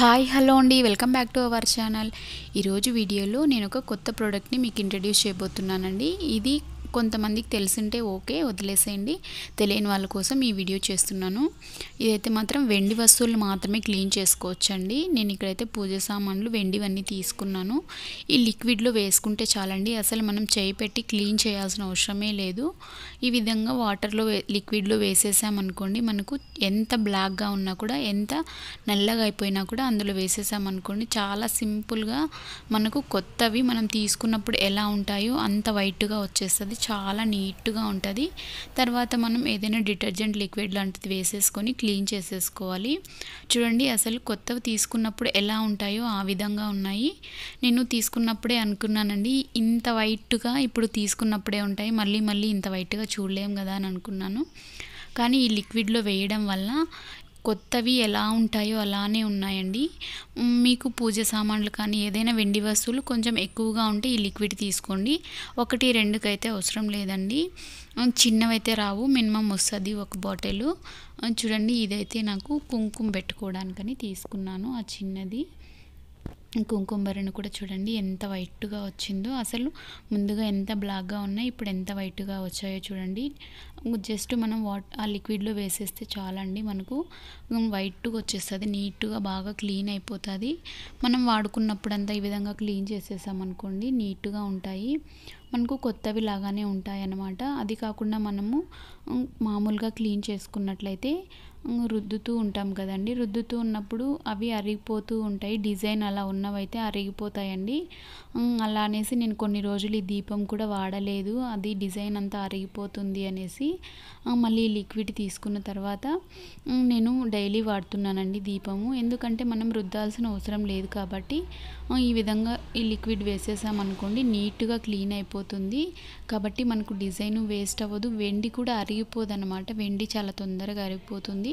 Hi hello అండి. Welcome back to our channel. ఈరోజు వీడియోలో నేను ఒక కొత్త ప్రోడక్ట్ని మీకు ఇంట్రడ్యూస్ చేయబోతున్నానండి. ఇది కొంతమందికి తెలిసింటే ఓకే వదిలేసేయండి. తెలియని వాళ్ళ కోసం ఈ వీడియో చేస్తున్నాను. ఇదైతే మాత్రం వెండి వస్తువులు మాత్రమే క్లీన్ చేసుకోవచ్చండి. నేను ఇక్కడైతే పూజ సామాన్లు వెండివన్నీ తీసుకున్నాను. ఈ లిక్విడ్లో వేసుకుంటే చాలండి. అసలు మనం చేయి పెట్టి క్లీన్ చేయాల్సిన అవసరమే లేదు. ఈ విధంగా వాటర్లో లిక్విడ్లో వేసేసామనుకోండి మనకు ఎంత బ్లాక్గా ఉన్నా కూడా ఎంత నల్లగా అయిపోయినా కూడా అందులో వేసేసామనుకోండి చాలా సింపుల్గా మనకు కొత్తవి మనం తీసుకున్నప్పుడు ఎలా ఉంటాయో అంత వైట్గా వచ్చేస్తుంది. చాలా నీట్గా ఉంటుంది. తర్వాత మనం ఏదైనా డిటర్జెంట్ లిక్విడ్ లాంటిది వేసేసుకొని క్లీన్ చేసేసుకోవాలి. చూడండి అసలు కొత్తవి తీసుకున్నప్పుడు ఎలా ఉంటాయో ఆ విధంగా ఉన్నాయి. నేను తీసుకున్నప్పుడే అనుకున్నానండి ఇంత వైట్గా ఇప్పుడు తీసుకున్నప్పుడే ఉంటాయి. మళ్ళీ మళ్ళీ ఇంత వైట్గా చూడలేం కదా అని అనుకున్నాను. కానీ ఈ లిక్విడ్లో వేయడం వల్ల కొత్తవి ఎలా ఉంటాయో అలానే ఉన్నాయండి. మీకు పూజ సామాన్లు కానీ ఏదైనా వెండి వస్తువులు కొంచెం ఎక్కువగా ఉంటే ఈ లిక్విడ్ తీసుకోండి. ఒకటి రెండుకైతే అవసరం లేదండి. చిన్నవైతే రావు మినిమం వస్తుంది ఒక బాటిల్. చూడండి ఇదైతే నాకు కుంకుమ పెట్టుకోవడానికని తీసుకున్నాను ఆ చిన్నది. కుంకుమ కూడా చూడండి ఎంత వైట్గా వచ్చిందో. అసలు ముందుగా ఎంత బ్లాక్గా ఉన్నాయి ఇప్పుడు ఎంత వైట్గా వచ్చాయో చూడండి. జస్ట్ మనం వాట్ ఆ లిక్విడ్లో వేసేస్తే చాలండి మనకు. వైట్గా వచ్చేస్తుంది నీట్గా బాగా క్లీన్ అయిపోతుంది. మనం వాడుకున్నప్పుడంతా ఈ విధంగా క్లీన్ చేసేసామనుకోండి నీట్గా ఉంటాయి. మనకు కొత్తవి లాగానే ఉంటాయి అన్నమాట అది కాకుండా మనము మామూలుగా క్లీన్ చేసుకున్నట్లయితే రుద్దుతూ ఉంటాం కదండి. రుద్దుతూ ఉన్నప్పుడు అవి అరిగిపోతూ ఉంటాయి. డిజైన్ అలా ఉన్నవైతే అరిగిపోతాయండి. అలా అనేసి నేను కొన్ని రోజులు ఈ దీపం కూడా వాడలేదు. అది డిజైన్ అంతా అరిగిపోతుంది అనేసి మళ్ళీ లిక్విడ్ తీసుకున్న తర్వాత నేను డైలీ వాడుతున్నానండి దీపము. ఎందుకంటే మనం రుద్దాల్సిన అవసరం లేదు కాబట్టి ఈ విధంగా ఈ లిక్విడ్ వేసేసామనుకోండి నీట్గా క్లీన్ అయిపోతుంది. కాబట్టి మనకు డిజైన్ వేస్ట్ అవ్వదు. వెండి కూడా అరిగిపోదు అనమాట వెండి చాలా తొందరగా అరిగిపోతుంది.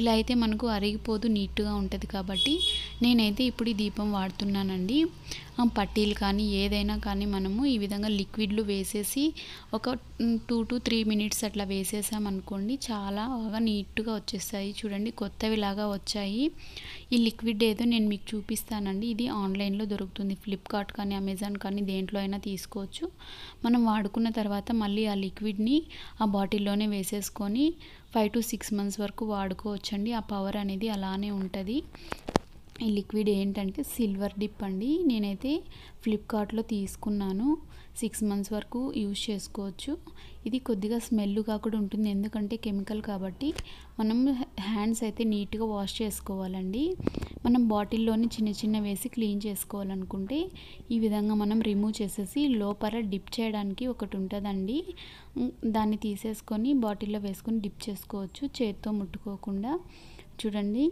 ఇలా అయితే మనకు అరిగిపోదు నీట్గా ఉంటుంది కాబట్టి నేనైతే ఇప్పుడు ఈ దీపం వాడుతున్నానండి. పట్టీలు కానీ ఏదైనా కానీ మనము ఈ విధంగా లిక్విడ్లు వేసేసి ఒక టూ టు త్రీ మినిట్స్ అట్లా వేసేసామనుకోండి చాలా బాగా నీట్గా వచ్చేస్తాయి. చూడండి కొత్తవి లాగా వచ్చాయి. ఈ లిక్విడ్ ఏదో నేను మీకు చూపిస్తానండి. ఇది ఆన్లైన్లో దొరుకుతుంది. ఫ్లిప్కార్ట్ కానీ అమెజాన్ కానీ దేంట్లో అయినా తీసుకోవచ్చు. మనం వాడుకున్న తర్వాత మళ్ళీ ఆ లిక్విడ్ని ఆ బాటిల్లోనే వేసేసుకొని ఫైవ్ టు సిక్స్ మంత్స్ వరకు వాడుకోవచ్చండి. ఆ పవర్ అనేది అలానే ఉంటుంది. ఈ లిక్విడ్ ఏంటంటే సిల్వర్ డిప్ అండి. నేనైతే ఫ్లిప్కార్ట్లో తీసుకున్నాను. సిక్స్ మంత్స్ వరకు యూజ్ చేసుకోవచ్చు. ఇది కొద్దిగా స్మెల్గా కూడా ఉంటుంది. ఎందుకంటే కెమికల్ కాబట్టి మనం హ్యాండ్స్ అయితే నీట్గా వాష్ చేసుకోవాలండి. మనం బాటిల్లోని చిన్న చిన్న వేసి క్లీన్ చేసుకోవాలనుకుంటే ఈ విధంగా మనం రిమూవ్ చేసేసి లోపల డిప్ చేయడానికి ఒకటి ఉంటుందండి. దాన్ని తీసేసుకొని బాటిల్లో వేసుకొని డిప్ చేసుకోవచ్చు. చేతితో ముట్టుకోకుండా. చూడండి.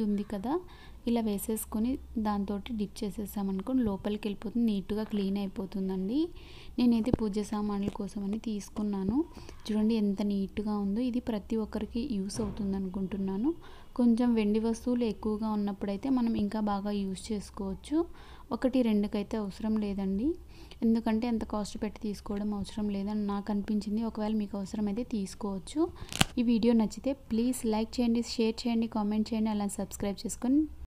ఉంది కదా. ఇలా వేసేసుకొని దాంతో డిప్ చేసేసామనుకోండి లోపలికి వెళ్ళిపోతుంది నీట్గా క్లీన్ అయిపోతుందండి. నేనైతే పూజ సామాన్ల కోసమని తీసుకున్నాను. చూడండి ఎంత నీట్గా ఉందో ఇది ప్రతి ఒక్కరికి యూస్ అవుతుంది అనుకుంటున్నాను కొంచెం వెండి వస్తువులు ఎక్కువగా ఉన్నప్పుడైతే మనం ఇంకా బాగా యూస్ చేసుకోవచ్చు. ఒకటి రెండుకైతే అవసరం లేదండి. ఎందుకంటే ఎంత కాస్ట్ పెట్టి తీసుకోవడం అవసరం లేదని నాకు అనిపించింది. ఒకవేళ మీకు అవసరమైతే తీసుకోవచ్చు. ఈ వీడియో నచ్చితే ప్లీజ్ లైక్ చేయండి షేర్ చేయండి కామెంట్ చేయండి అలా సబ్స్క్రైబ్ చేసుకొని